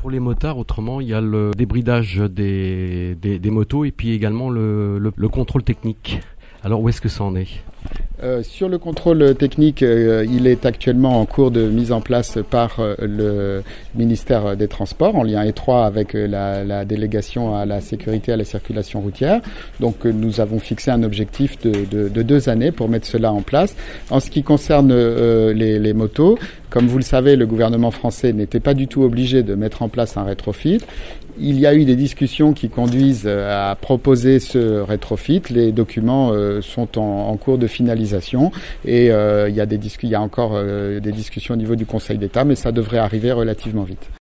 Pour les motards, autrement, il y a le débridage des, des, motos et puis également le, le contrôle technique. Alors où est-ce que ça en est? Euh, sur le contrôle technique, euh, il est actuellement en cours de mise en place par euh, le ministère des Transports, en lien étroit avec la, délégation à la sécurité à la circulation routière. Donc nous avons fixé un objectif de, deux années pour mettre cela en place. En ce qui concerne les motos, comme vous le savez, le gouvernement français n'était pas du tout obligé de mettre en place un rétrofit. Il y a eu des discussions qui conduisent à proposer ce rétrofit. Les documents sont en, cours de finalisation et euh, il, y a encore euh, des discussions au niveau du Conseil d'État, mais ça devrait arriver relativement vite.